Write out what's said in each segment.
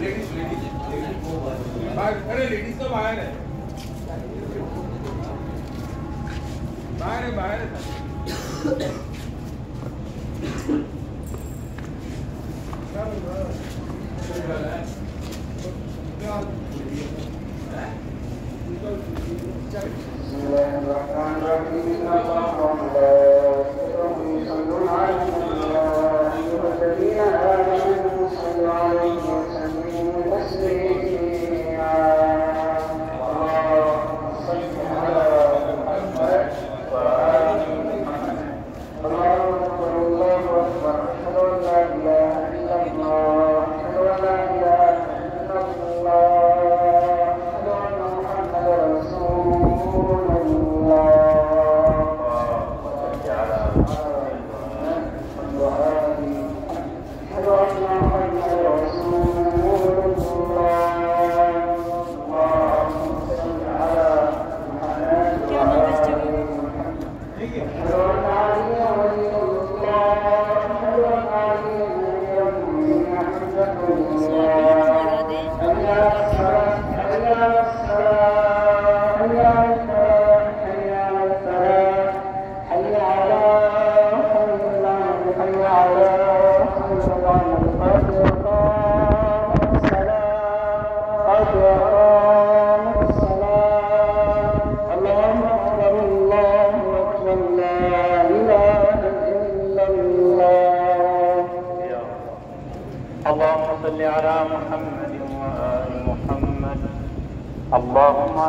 Ladies ladies अरे ladies तो बाहर है। बाहर है बाहर है।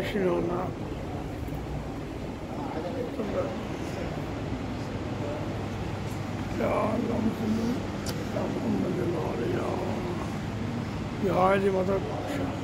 还是有呢。把搞上。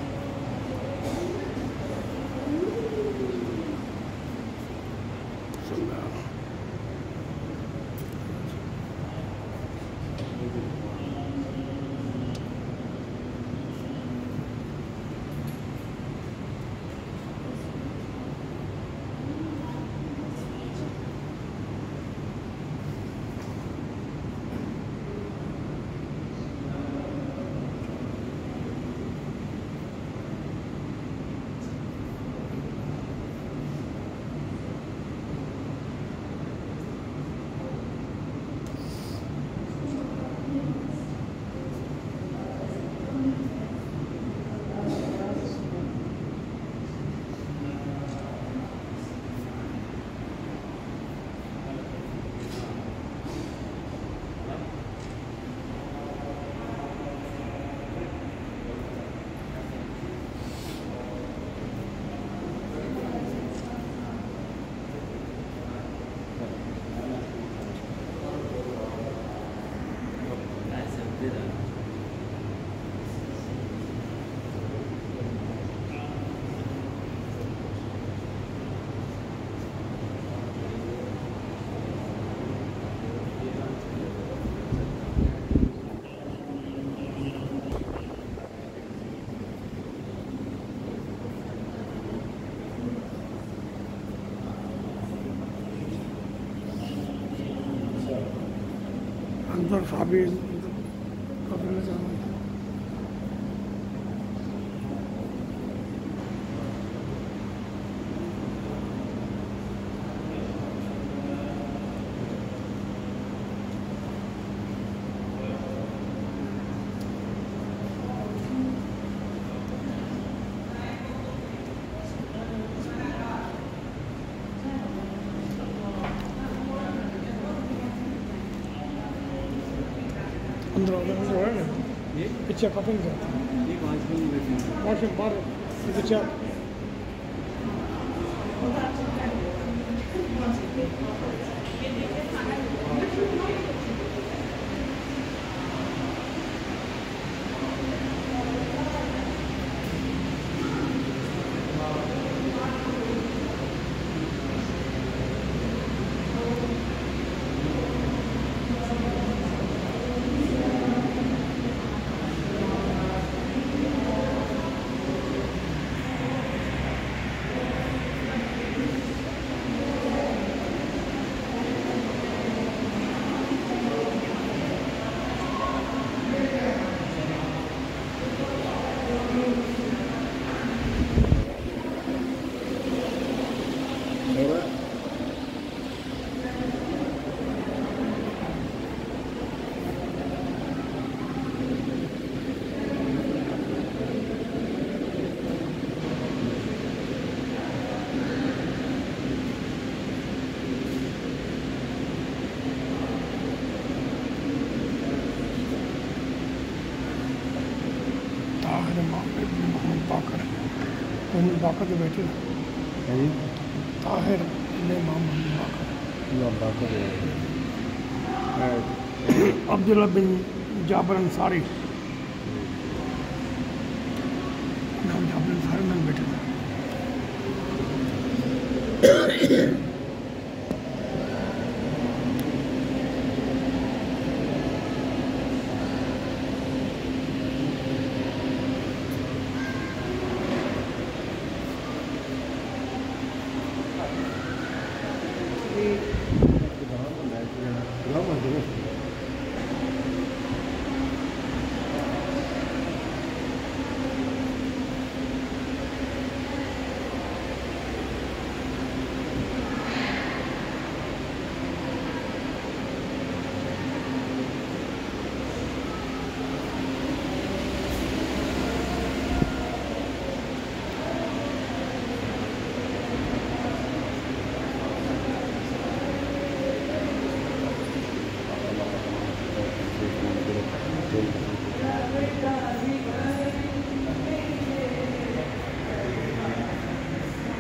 कब्र में जाना अंदर जो है ना पीछे कपिंग है वॉशिंग बाहर पीछे ताहिर मोहम्मद बाकर मोहम्मद बाकर के बेटे ताहिर इब्न मोहम्मद बाकर अब्दुल्ला बिन जाबर अंसारी। नाम जाबर अंसारी मेरे बेटे था